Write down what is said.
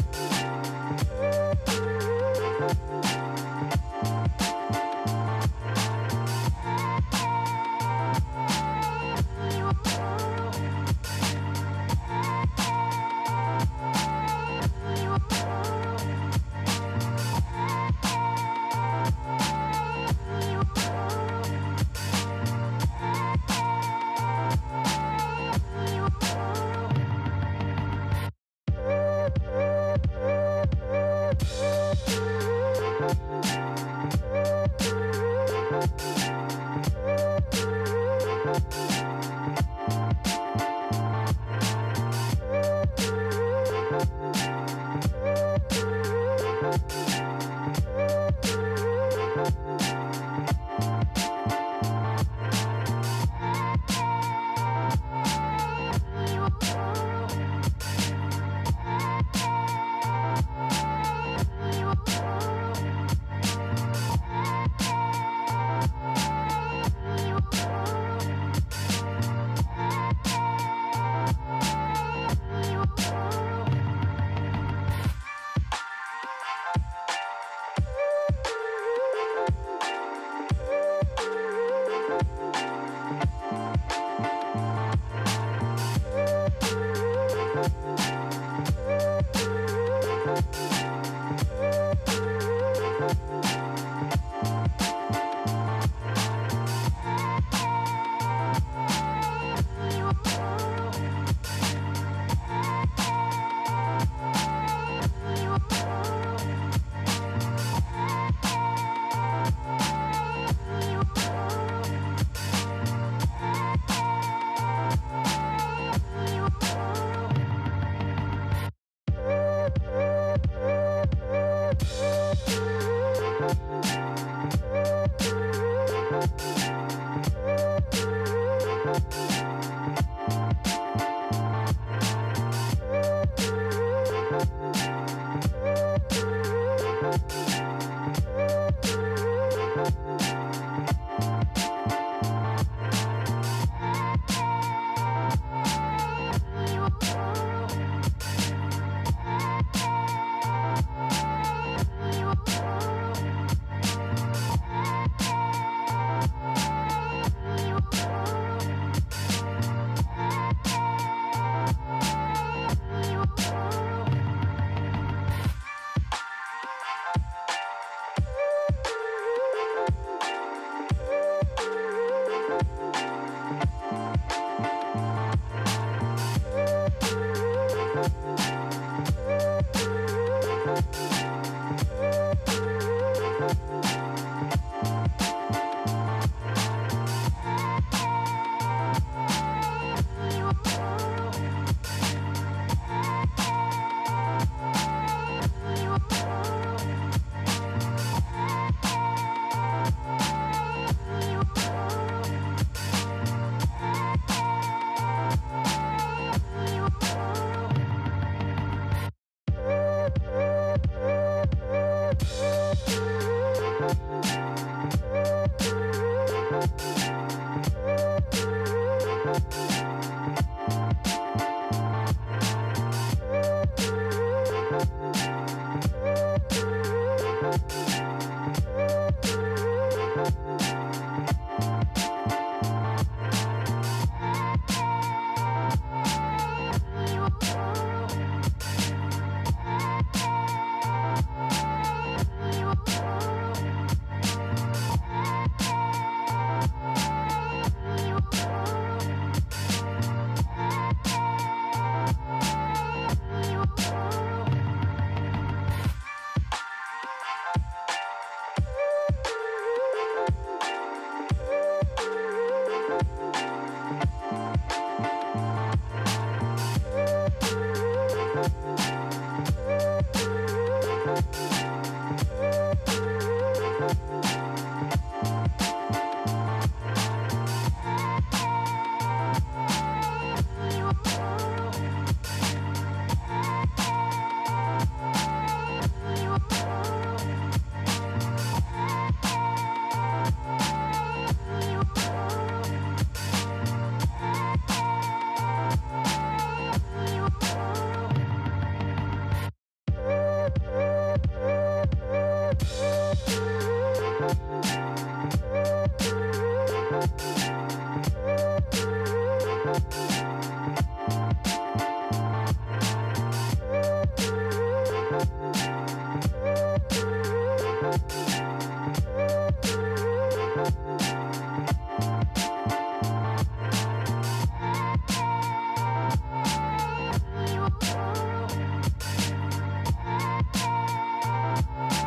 Bye. Bye. Bye. Thank you.